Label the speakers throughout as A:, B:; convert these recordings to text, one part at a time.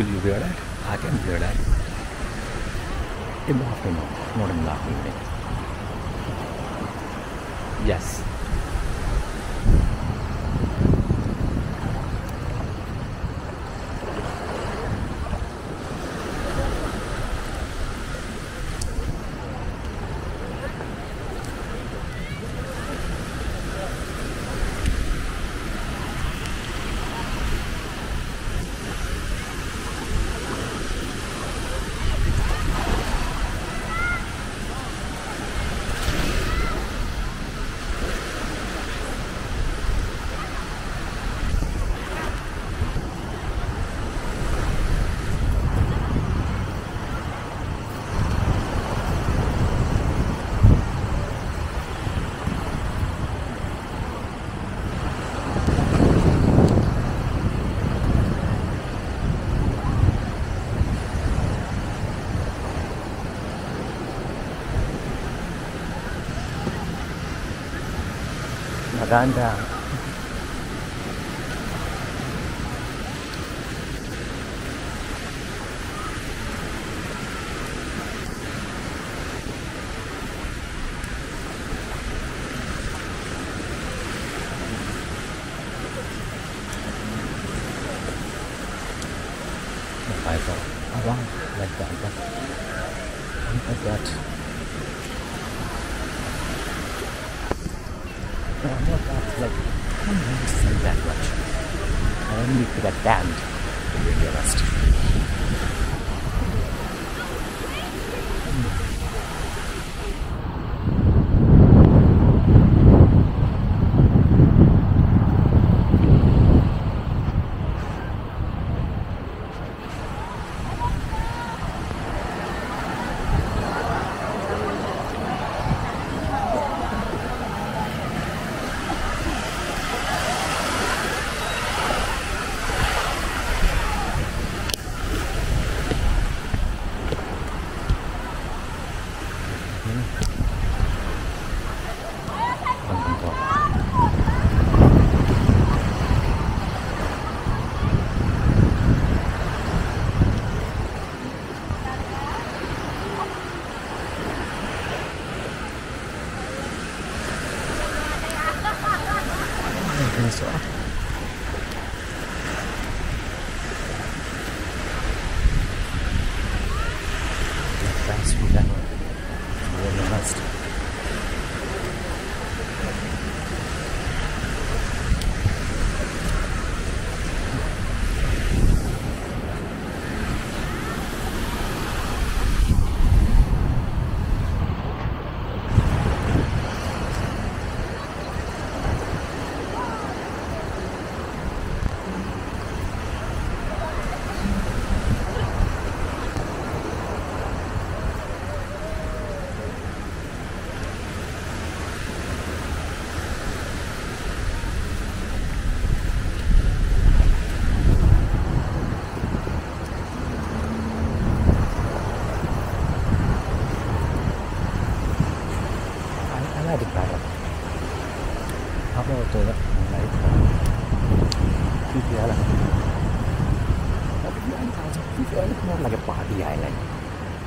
A: Will you wear that? I can wear that. In the afternoon, not in the evening. Yes. Maganda. I thought, around like that, but like that. No, not that, like, I don't understand that much. I only need to get damned, to be honest. Something wrong. I think so. Like fast food ever. Really honest. I, I like it better. How about the like PPL? But the island, PPL is more like a party island. Maybe not like that, but PPL is more. Um, I would say PPL is more party island.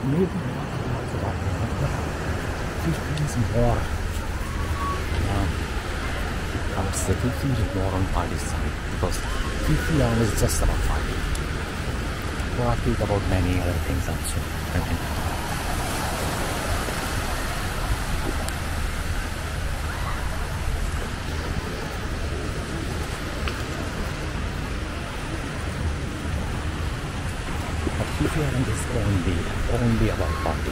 A: Maybe people are more on party side because PPL is just about about many other things also. I only, about party.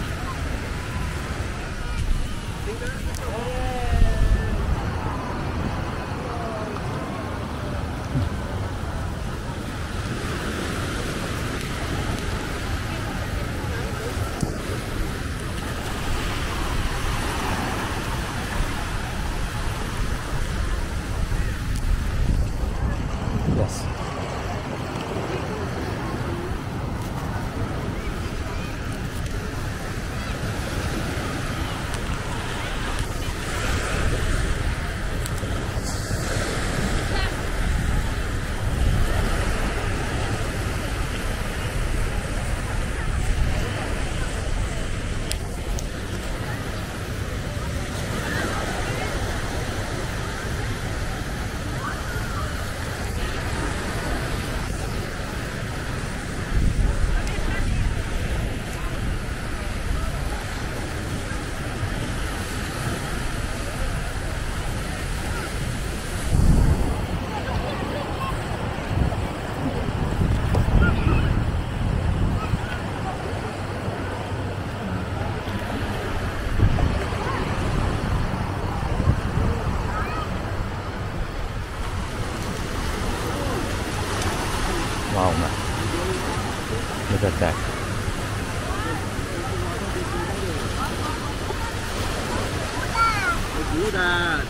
A: さん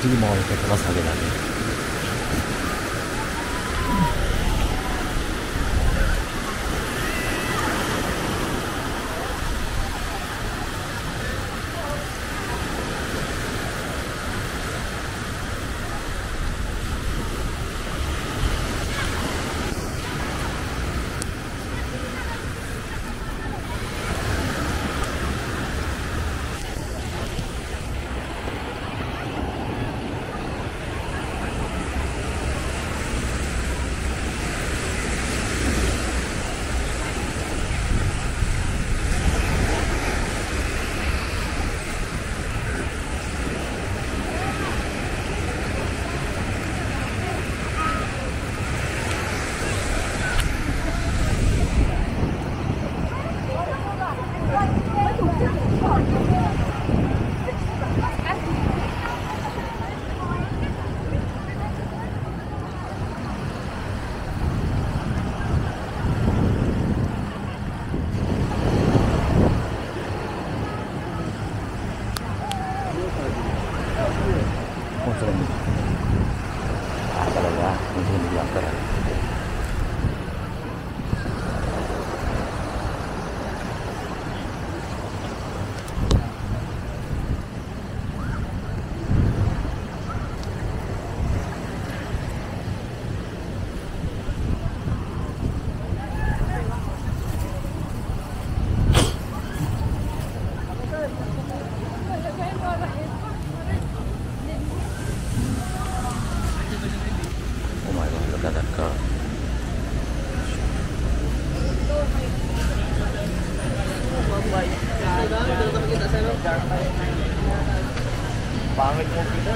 A: 次も置いてこの下げれる
B: Pangit mo kita.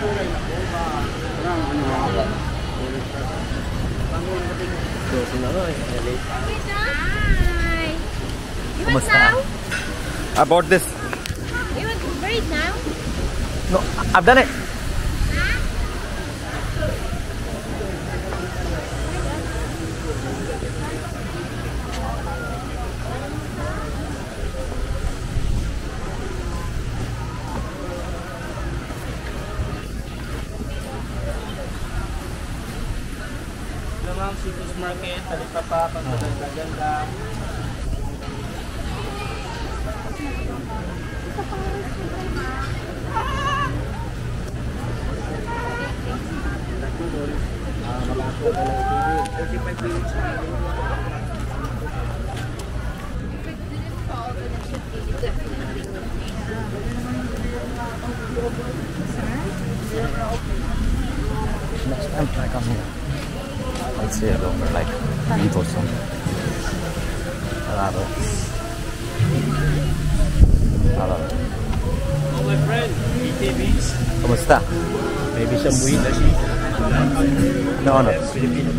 B: Dosi na nga eh.
C: Hi. You want
A: Kumusta?
C: now?
A: I bought this.
C: You want to breathe now?
A: No, I've done it.
B: market, talipapa, pagpaganda-ganda.
A: Uh, ah, malako na lang 35 minutes. Say I like beef or something. I'll have it. I'll have it.
B: Oh my friend, ETVs.
A: Kumusta?
B: Maybe some weed na siya.
A: No, no.
B: Filipino.